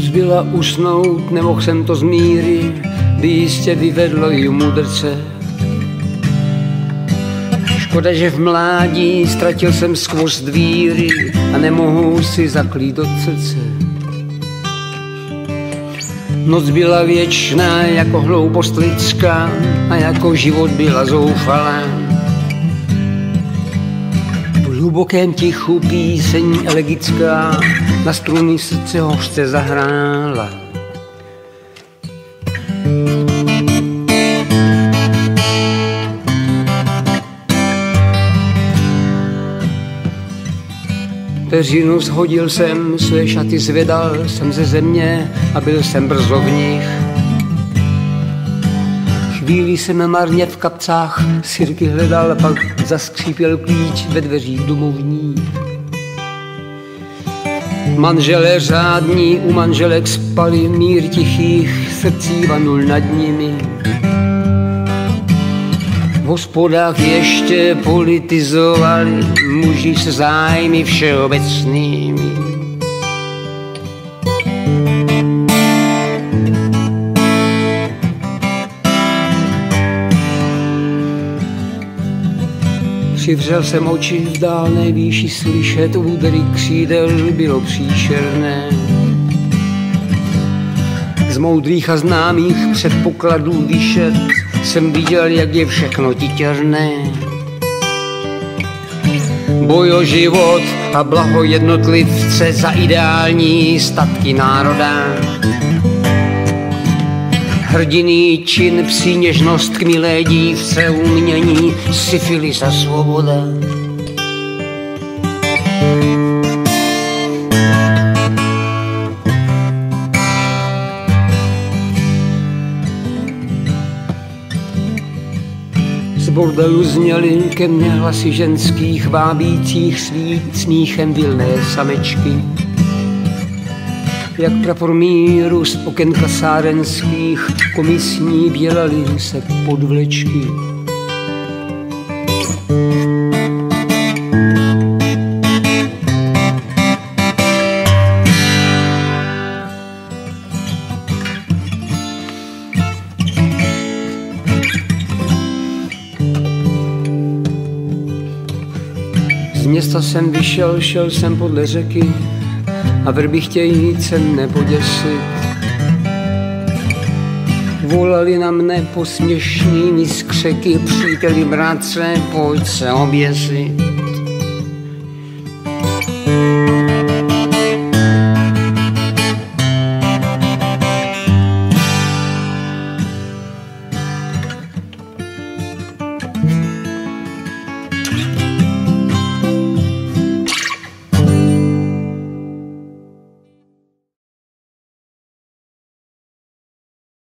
chtěla usnout, nemohl jsem to zmíry, by jistě vyvedlo i mudrce. Škoda, že v mládí ztratil jsem skvost víry a nemohu si zaklít od srdce. Noc byla věčná jako hloupost lidská a jako život byla zoufalá. Hlubokém tichu píseň elegická na struny srdce hořce zahrála. Peřinu shodil jsem, své šaty zvedal jsem ze země a byl jsem brzo v nich. Chvíli jsem marně v kapcách sirky hledal, pak zaskřípěl klíč ve dveřích domovní. Manželé řádní u manželek spali, mír tichých srdcí vanul nad nimi. V hospodách ještě politizovali muži se zájmy všeobecnými. Přivřel jsem oči v dálné výši slyšet údery křídel bylo příšerné. Z moudrých a známých předpokladů vyšet jsem viděl, jak je všechno titěrné. Boj o život a blaho jednotlivce za ideální statky národa. Hrdiný čin, psí něžnost k milé dívce, umění, syfilis a svoboda. bordelu zněly ke mně hlasy ženských, vábících svít smíchem vilné samečky. Jak prapor míru z oken kasárenských komisní bělaly se podvlečky. města jsem vyšel, šel jsem podle řeky a vrby chtějí sem nepoděsit. Volali na mne posměšnými skřeky, příteli bratře, pojď se oběsit.